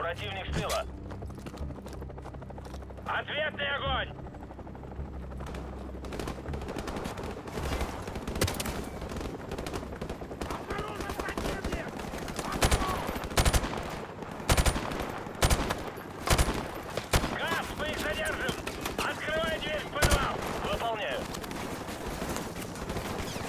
Противник с тыла. Ответный огонь!